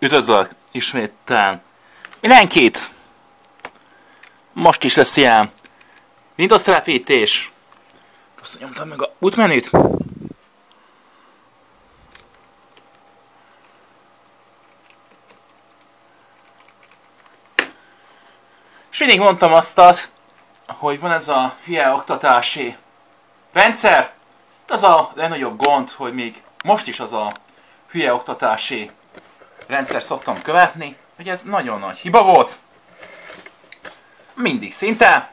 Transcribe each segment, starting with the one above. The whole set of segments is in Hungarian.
Üdvözlök ismétlen mindenkit! Most is lesz ilyen Windows telepítés. Azt nyomtam meg a bootmenüt. És mindig mondtam azt, az, hogy van ez a hülye oktatási rendszer, az a legnagyobb gond, hogy még most is az a hülye oktatási rendszer szoktam követni, hogy ez nagyon nagy hiba volt. Mindig szinte.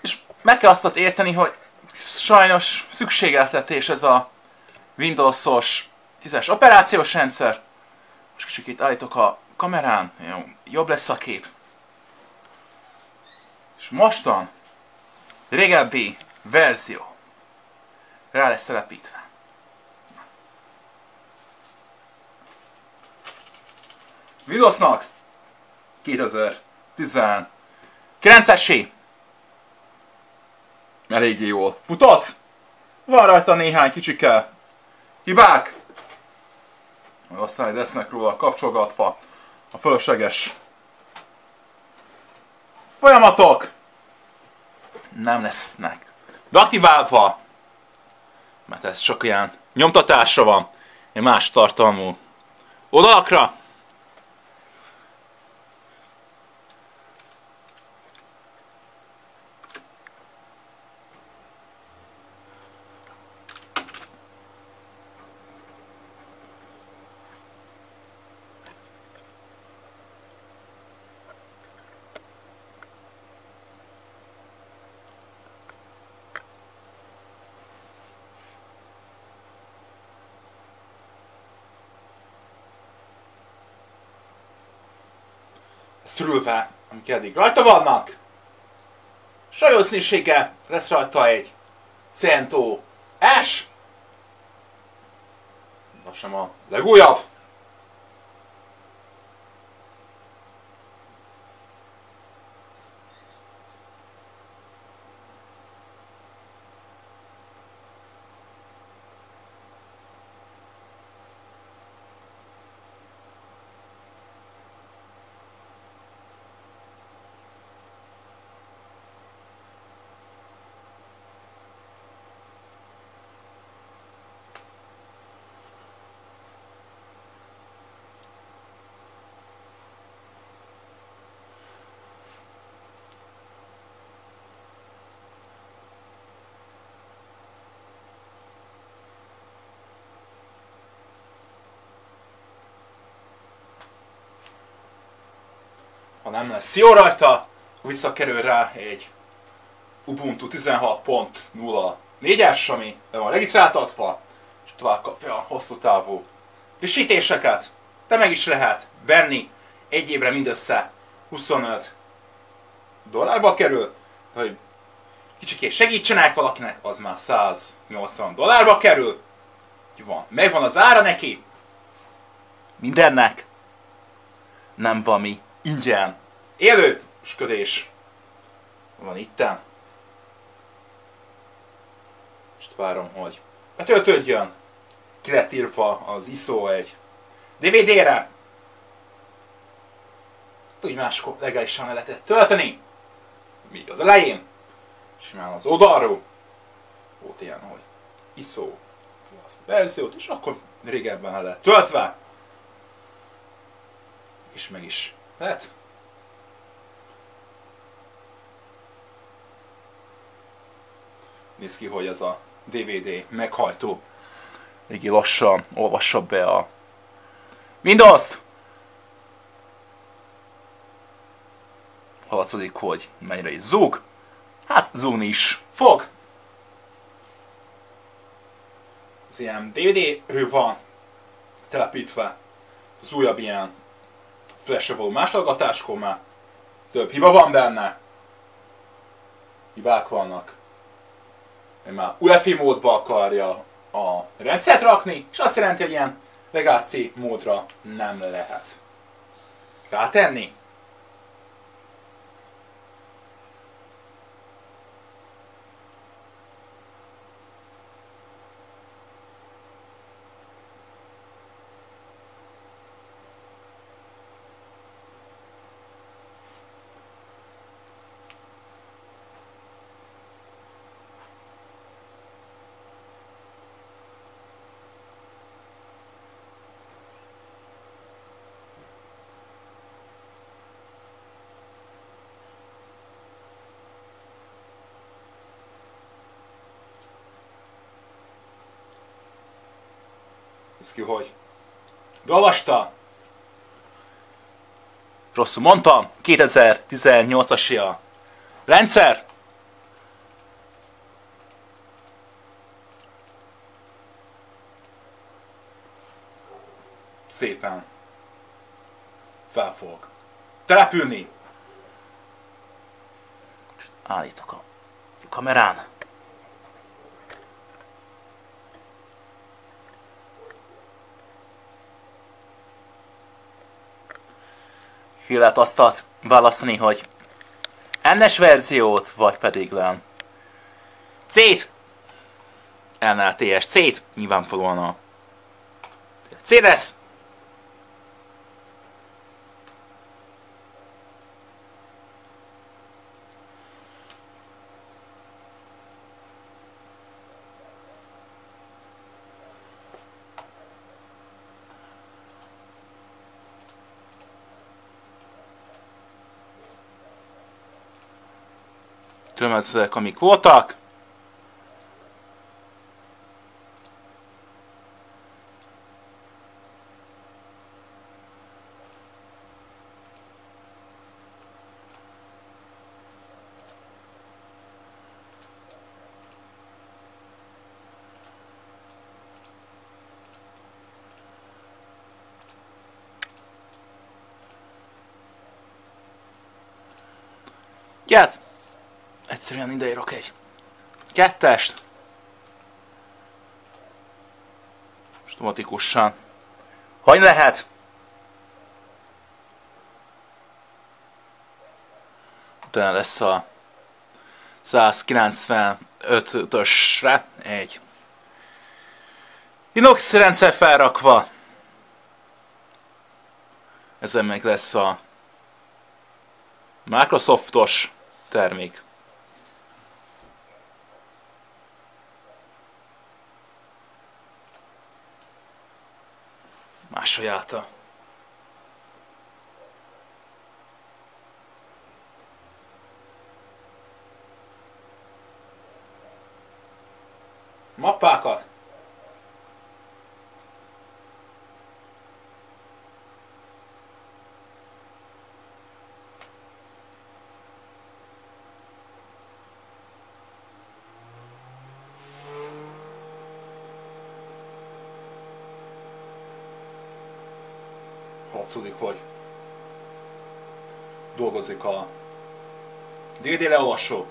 És meg kell azt érteni, hogy sajnos szükségeltetés ez a Windows-os 10-es operációs rendszer. Most kicsit állítok a kamerán, jobb lesz a kép. És mostan régebbi verzió rá lesz telepítve. Windowsnak 2019-esé eléggé jól futott. Van rajta néhány kicsike hibák. Majd aztán lesznek róla kapcsolgatva a fölösleges folyamatok. Nem lesznek deaktiválva, mert ez csak olyan nyomtatásra van, egy más tartalmú oldalakra. Amik eddig rajta vannak. Sajósznisége lesz rajta egy Cento S. Lassan a legújabb. Ha nem lesz jó rajta, visszakerül rá egy Ubuntu 16.04-es, ami le van regisztráltatva, és tovább kapja a hosszú távú frissítéseket. De meg is lehet venni egy évre mindössze 25 dollárba kerül, hogy kicsikét segítsenek valakinek, az már 180 dollárba kerül. Úgy van, megvan az ára neki. Mindennek. Nem valami ingyen. Élősködés van itten. És várom, hogy betöltődjön. Ki lett írva az ISO egy DVD-re. Úgy máskor legálisan le lehetett tölteni. Míg az elején. Simán az oldalról. Volt ilyen, hogy ISO verziót, és akkor régebben le lett töltve. És meg is lehet. Néz ki, hogy ez a DVD meghajtó eléggé lassan olvassa be a Windows-t. Hallatszik, hogy mennyire is zúg. Hát zúgni is fog. Ez ilyen DVD-ről van telepítve az újabb ilyen flash való másolgatáskor már több hiba van benne. Hibák vannak. Én már UEFI módba akarja a rendszert rakni, és azt jelenti, hogy ilyen legacy módra nem lehet rátenni. Néz hogy beolvasta. Rosszul mondtam, 2018-as a rendszer. Szépen fel fog települni. Állítok a kamerán. Ki lehet azt választani, hogy NS verziót, vagy pedig le. C-t, NLTS C-t, nyilvánvalóan a C lesz, Tudom, ezek amik voltak. Yes egyszerűen ideírok egy. Kettest, automatikusan, hogy lehet, utána lesz a 195-ösre egy. Inox rendszer felrakva. Ezen meg lesz a Microsoftos termék. Sajáta. Mappákat? Látszódik, hogy dolgozik a DD leolvasó.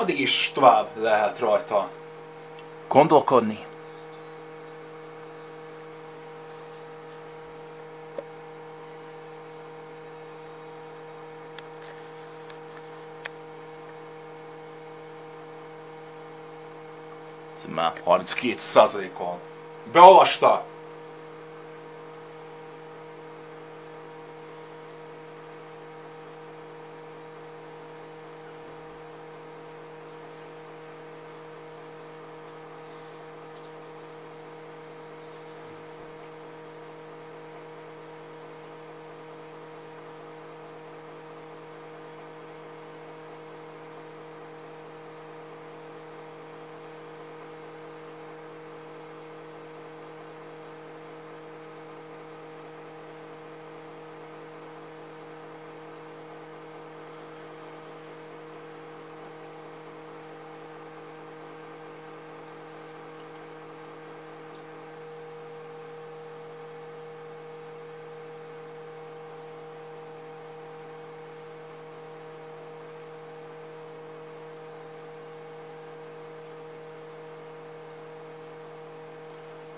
Addig is tovább lehet rajta gondolkodni. Ez már 32 százalékon. Beolvasta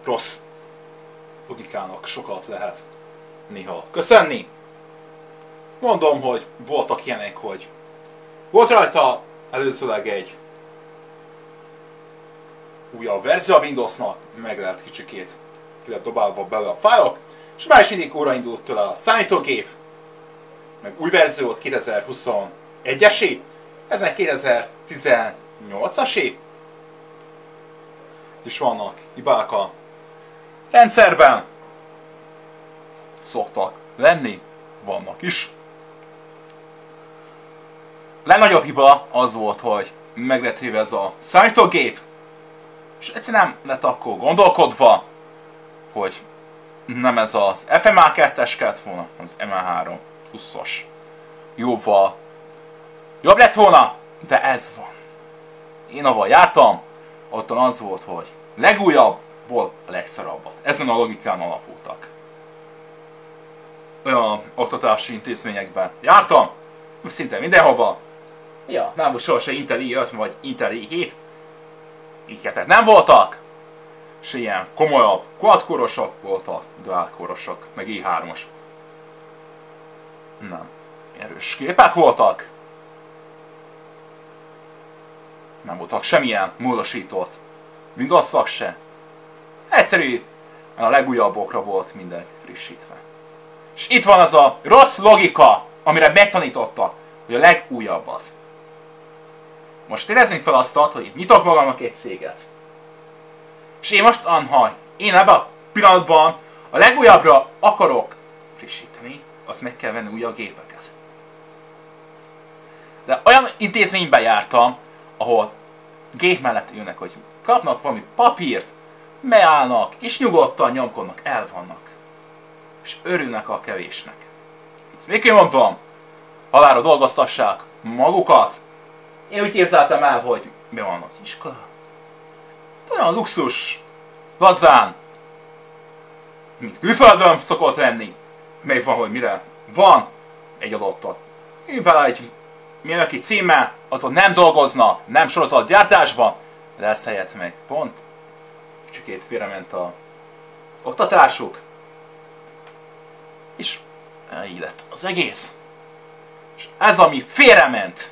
rossz logikának sokat lehet néha köszönni. Mondom, hogy voltak ilyenek, hogy volt rajta előzőleg egy újabb verzió a Windowsnak, meg lehet kicsikét ki lett dobálva belőle a fájlok, és már is mindig újraindult tőle a számítógép, meg új verziót 2021-esé, ezen 2018-asé, és vannak hibák a rendszerben, szoktak lenni, vannak is. Legnagyobb hiba az volt, hogy meg ez a számítógép, és egyszerűen nem lett akkor gondolkodva, hogy nem ez az FMA 2-es kellett volna, hanem az MA3 20-as. Jóval jobb lett volna, de ez van. Én ahol jártam, ott az volt, hogy legújabbból a legszarabbat. Ezen a logikán alapultak. Olyan oktatási intézményekben jártam, szinte mindenhova. Ja, nem volt soha se Intel i5 vagy Intel i7. Így nem voltak. És ilyen komolyabb quad-korosok voltak, dual-korosok, meg i3-osok. Nem. Erős képek voltak. Nem voltak semmilyen módosított Windows szak se. Egyszerű, a legújabbokra volt minden frissítve. És itt van az a rossz logika, amire megtanítottak, hogy a legújabb az. Most érezzünk fel azt, hogy nyitok magamnak egy céget. És én most, ha én ebben a pillanatban a legújabbra akarok frissíteni, azt meg kell venni újabb gépeket. De olyan intézményben jártam, ahol gép mellett ülnek, hogy kapnak valami papírt, meállnak, és nyugodtan nyomkodnak, el vannak. És örülnek a kevésnek. Itt mondtam, halára dolgoztassák magukat. Én úgy képzeltem el, hogy mi van az iskola. Olyan luxus, lazán, mint külföldön szokott lenni. Még van, hogy mire van egy adottat. Mivel egy mérnöki címe, azon nem dolgoznak, nem sorozat gyártásban, lesz helyett meg pont kicsikét félrement a, az oktatásuk, és így lett az egész. És ez, ami félrement,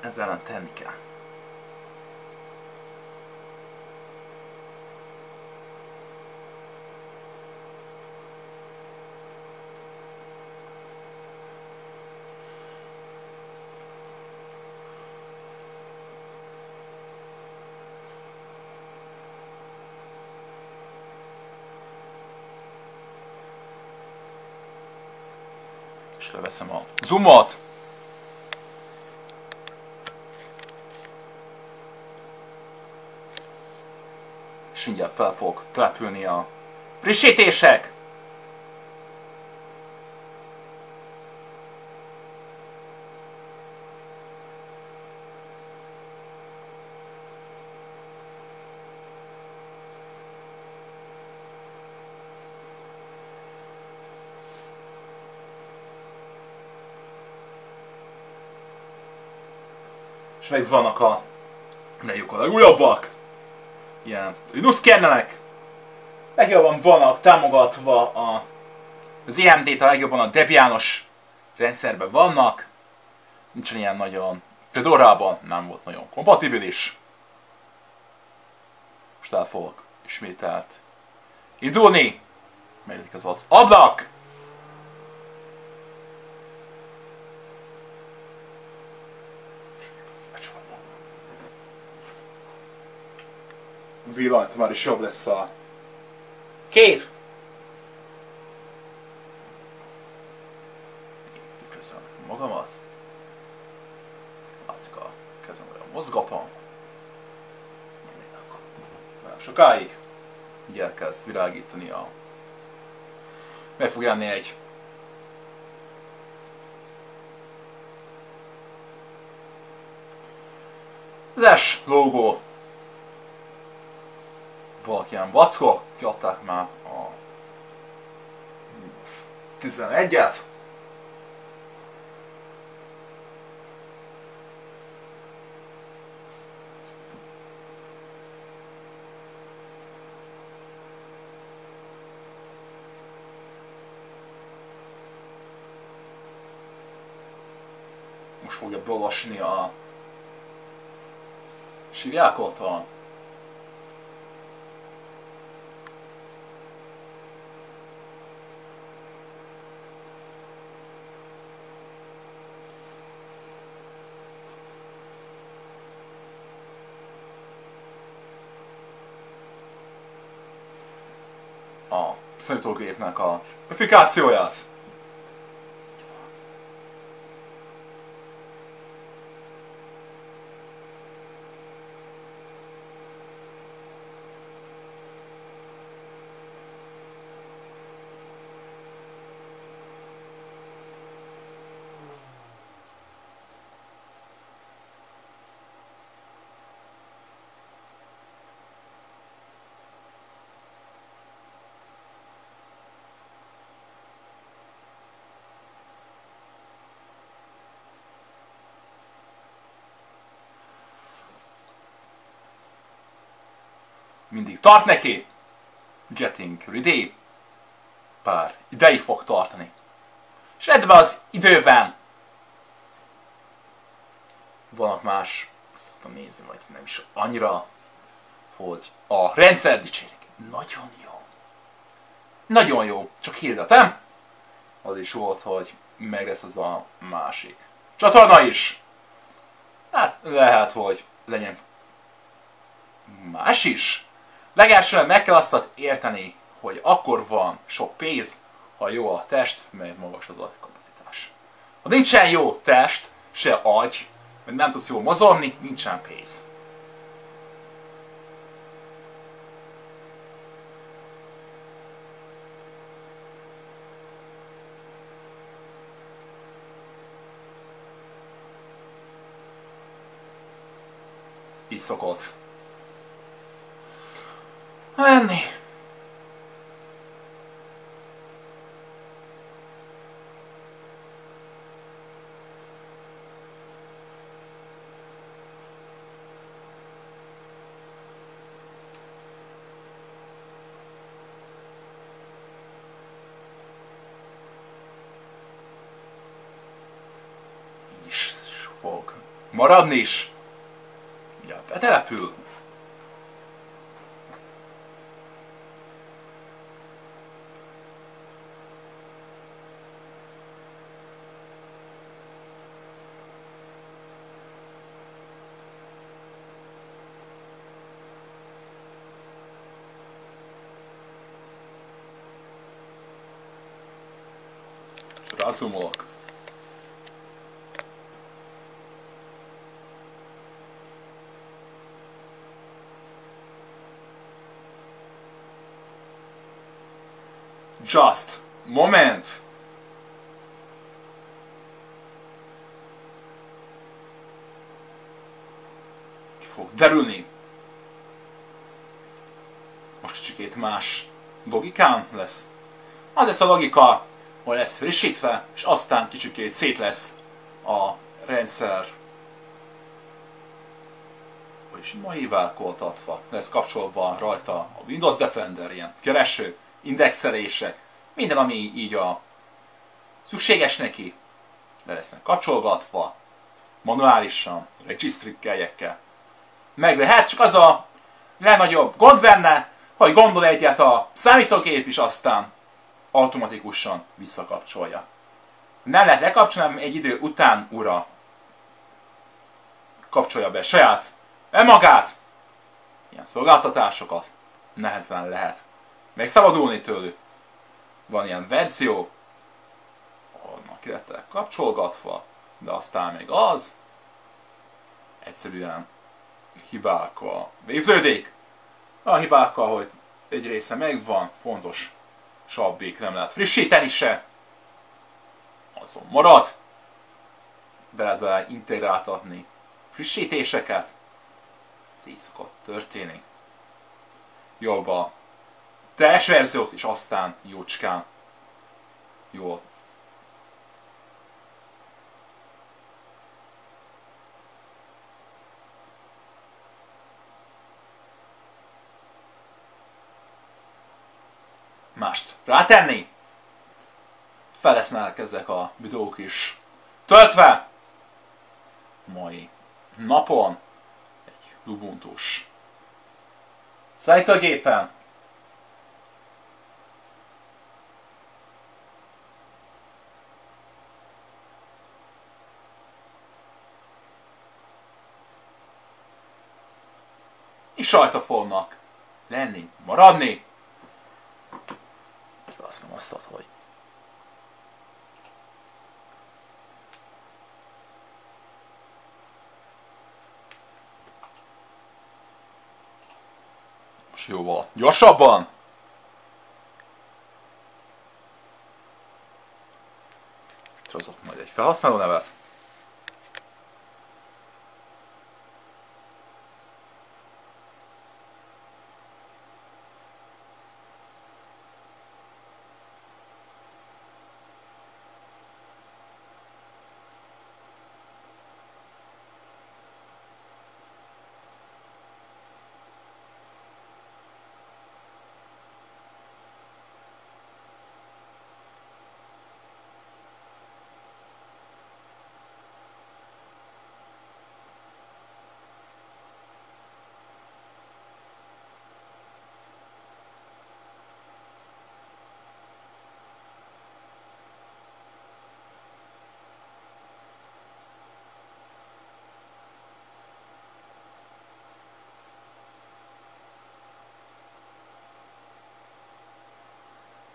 ezzel ellen tenni kell. És leveszem a zoomot. És mindjárt fel fog települni a frissítések. És meg vannak a melyik a legújabbak, ilyen. Linux kernelek, legjobban vannak támogatva a, az EMD-t a legjobban a Debianos rendszerben vannak, nincsen ilyen nagyon Fedorában nem volt nagyon kompatibilis. Most el fogok ismételt indulni, melyik ez az? Ablak, villanyt, már is jobb lesz a kép. Tükrözöm magamat. Látszik a kezem, olyan mozgatom. Nagyon sokáig így elkezd világítani a... Meg fog jelenni egy az S logó voltak ilyen vackok, kiadták már a 11-et. Most fogja belosni a sírjákot a számítógépnek a grafikációját. Mindig tart neki. Getting ready. Pár ideig fog tartani. És ebben az időben vannak más, szoktam nézni, vagy nem is annyira, hogy a rendszer dicsérik. Nagyon jó. Nagyon jó. Csak hirdetem. Az is volt, hogy meg lesz az a másik csatorna is. Hát lehet, hogy legyen más is. Legelsően meg kell azt érteni, hogy akkor van sok pénz, ha jó a test, mert magas az agykapacitás. Ha nincsen jó test, se agy, mert nem tudsz jól mozogni, nincsen pénz. Így szokott lenni. is fog maradni is. Ja, betelepül. Rázumolok. Just. Moment. Ki fog derülni. Most kicsikét más logikán lesz. Az lesz a logika, hogy lesz frissítve, és aztán kicsikét szét lesz a rendszer vagyis híválkoltatva, lesz kapcsolva rajta a Windows Defender, ilyen kereső, indexelése, minden, ami így a szükséges neki, le lesznek kapcsolgatva, manuálisan, regisztrikkelyekkel. Meg lehet, csak az a legnagyobb gond benne, hogy gondol egyet a számítógép is aztán automatikusan visszakapcsolja. Nem lehet lekapcsolni, egy idő után ura kapcsolja be saját önmagát, ilyen szolgáltatásokat nehezen lehet megszabadulni tőlük. Van ilyen verzió, annak illetve kapcsolgatva, de aztán még az egyszerűen hibákkal végződik. A hibákkal, hogy egy része megvan, fontos sabbik nem lehet frissíteni se, azon marad, de lehet vele integráltatni frissítéseket, ez így szokott történni. Jobb a teljes verziót, és aztán jócskán. Jól rátenni. Fel lesznek ezek a videók is töltve. mai napon egy Ubuntu-s szállítógépen. És rajta fognak lenni, maradni. Kibasznom azt, hogy jóval gyorsabban. Hozok majd egy felhasználó nevet.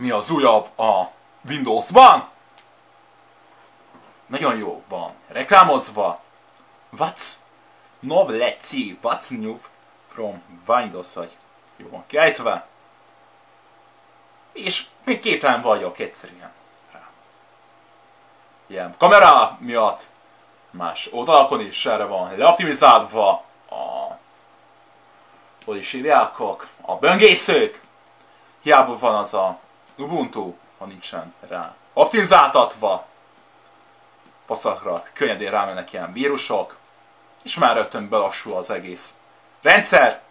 Mi az újabb a Windowsban. Nagyon jó van reklámozva. What's nov let's see, what's new from Windows, vagy jó van kiejtve. És még képtelen vagyok egyszerűen Ilyen kamera miatt más oldalakon is erre van leoptimizálva a hogy is írják, a böngészők. Hiába van az a Ubuntu, ha nincsen rá optimizáltatva, pacakra könnyedén rámennek ilyen vírusok, és már rögtön belassul az egész rendszer,